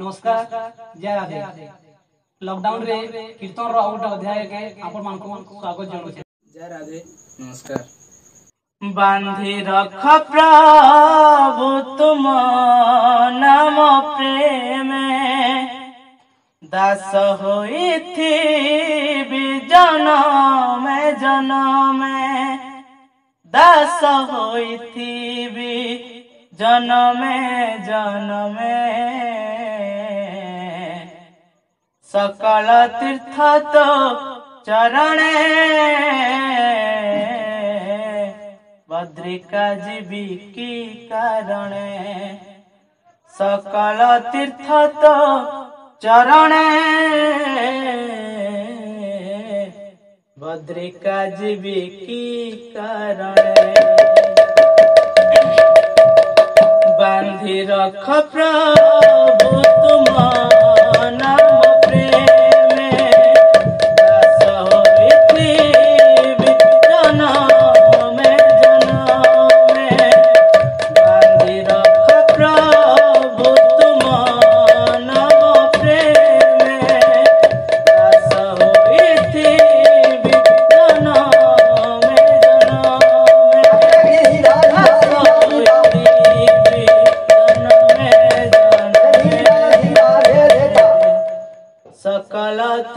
ନମସ୍କାର ଜୟ ରାଧେ ଲକଡାଉନରେ କୀର୍ତ୍ତନର ଆଉ ଗୋଟେ ଅଧ୍ୟାୟକେ ଆପଣମାନଙ୍କୁ ସ୍ୱାଗତ ଜଣାଉଛି ଜୟ ରାଧେ ନମସ୍କାର ବାନ୍ଧି ରଖ ପ୍ରଭୁ ତୁମ ନାମ ପ୍ରେମେ ଦାସ ହୋଇଥିବି ଜନମେ ଜନମେ দাস হইতিবি জনমে জনমে सकल तीर्थ तो चरण भद्रिका जीवी की कारणे सकल तीर्थ तो चरणे भद्रिका जीवी की कारण बांधी रख प्रभु रत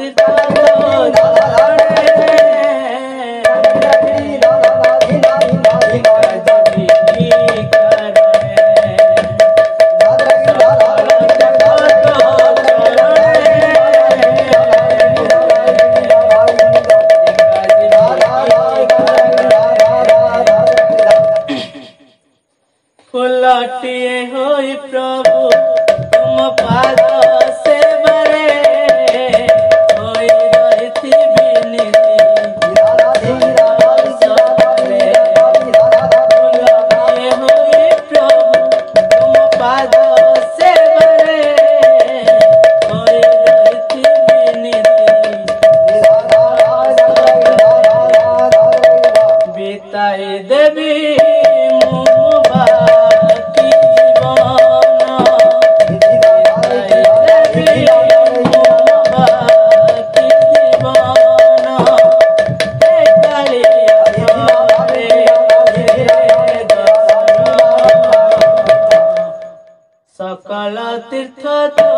ফুলটিয়ে হই প্রভু তুম পাদ सकल तीर्थ तो